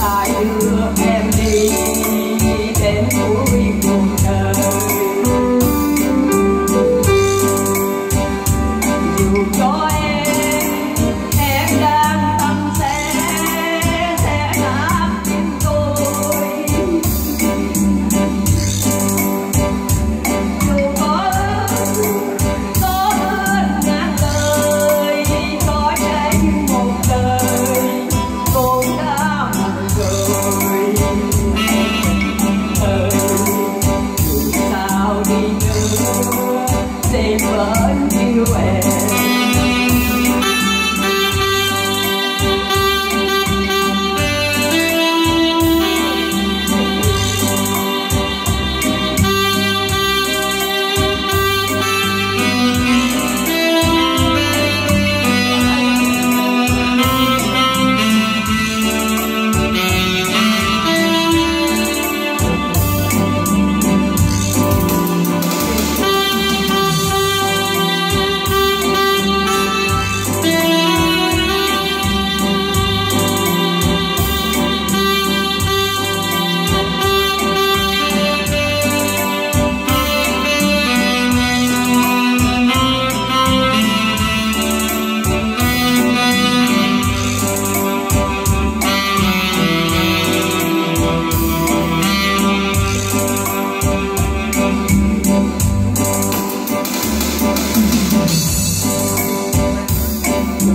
ai đưa em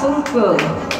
Sorukul.